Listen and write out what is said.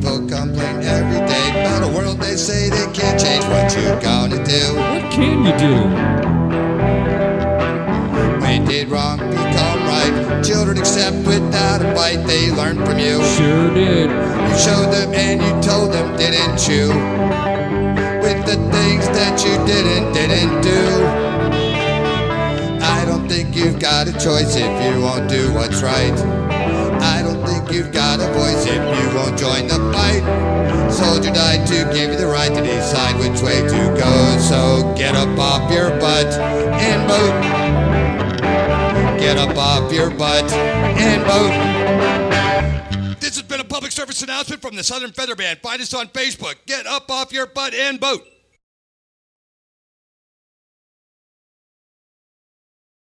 People complain every day about a world they say they can't change. What you gonna do? What can you do? When did wrong become right? Children accept without a bite. They learn from you. Sure did. You showed them and you told them, didn't you? With the things that you didn't, didn't do. I don't think you've got a choice if you won't do what's right. I don't think you've got a voice if you won't join the Soldier died to give you the right to decide which way to go. So get up off your butt and vote. Get up off your butt and vote. This has been a public service announcement from the Southern Feather Band. Find us on Facebook. Get up off your butt and vote.